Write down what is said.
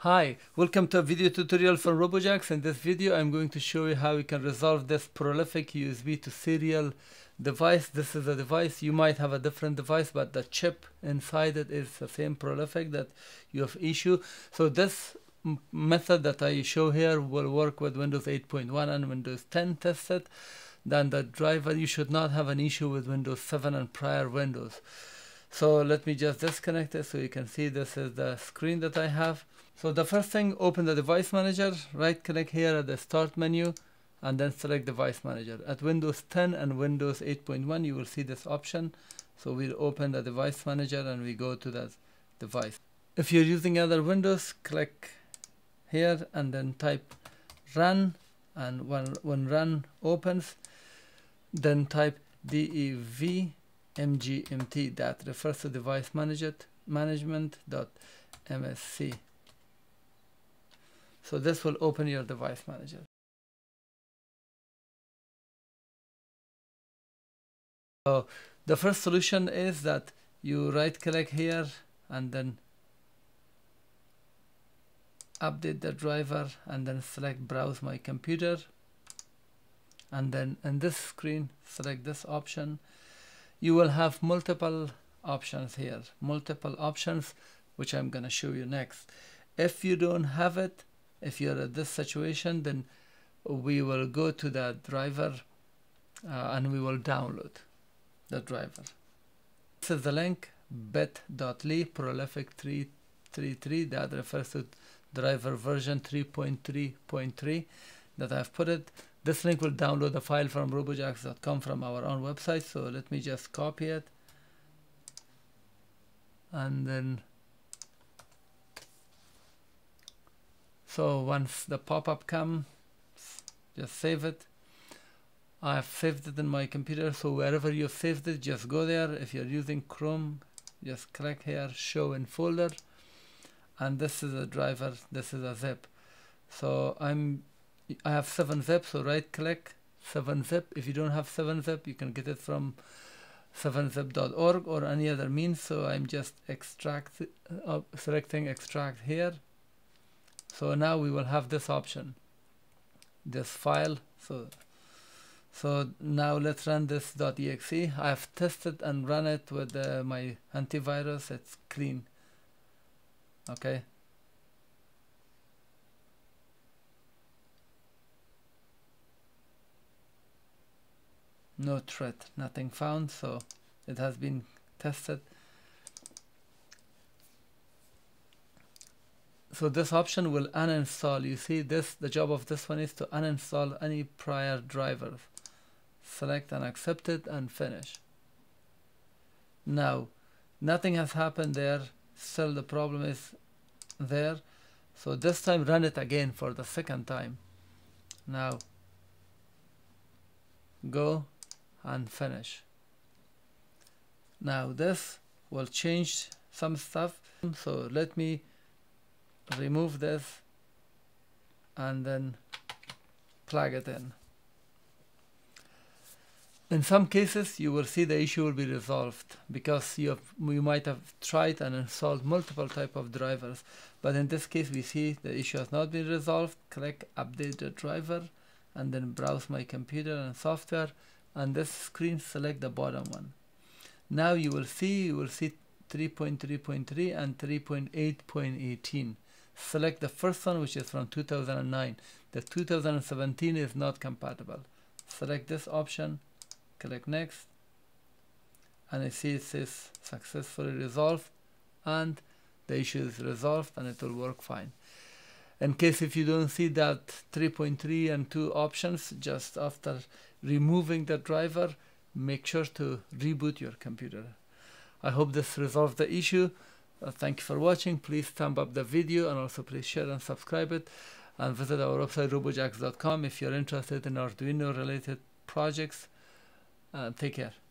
Hi, welcome to a video tutorial from RoboJax. In this video I'm going to show you how you can resolve this prolific USB to serial device. This is a device, you might have a different device but the chip inside it is the same prolific that you have issue. So this method that I show here will work with Windows 8.1 and Windows 10 tested. Then the driver, you should not have an issue with Windows 7 and prior Windows. So let me just disconnect it so you can see this is the screen that I have. So the first thing, open the device manager, right click here at the start menu and then select device manager. At Windows 10 and Windows 8.1 you will see this option. So we'll open the device manager and we go to that device. If you're using other Windows, click here and then type run and when, when run opens, then type dev mgmt that refers to device manager management.msc so this will open your device manager. So the first solution is that you right click here and then update the driver and then select browse my computer. And then in this screen select this option. You will have multiple options here multiple options which I'm gonna show you next. If you don't have it if you're at this situation then we will go to the driver uh, and we will download the driver. This is the link bit.ly prolific 333 that refers to driver version 3.3.3 that I've put it. This link will download the file from robojax.com from our own website so let me just copy it. And then so once the pop-up comes just save it. I have saved it in my computer so wherever you've saved it just go there. If you're using Chrome just click here show in folder. And this is a driver this is a zip. So I'm I have 7-zip so right click 7-zip if you don't have 7-zip you can get it from 7zip.org or any other means. So I'm just extract uh, selecting extract here so now we will have this option this file. So so now let's run this .exe I have tested and run it with uh, my antivirus. It's clean. Okay. No threat nothing found. So it has been tested so this option will uninstall. You see this the job of this one is to uninstall any prior drivers. Select and accept it and finish. Now nothing has happened there. Still the problem is there. So this time run it again for the second time. Now go and finish. Now this will change some stuff. So let me remove this and then plug it in. In some cases you will see the issue will be resolved because you, have, you might have tried and installed multiple type of drivers but in this case we see the issue has not been resolved. Click update the driver and then browse my computer and software and this screen select the bottom one. Now you will see you will see 3.3.3 and 3.8.18 select the first one which is from 2009 the 2017 is not compatible. Select this option click next and I see it says successfully resolved and the issue is resolved and it will work fine. In case if you don't see that 3.3 and 2 options just after removing the driver make sure to reboot your computer. I hope this resolves the issue uh, thank you for watching. Please thumb up the video and also please share and subscribe it. And visit our website robojax.com if you're interested in Arduino related projects. Uh, take care.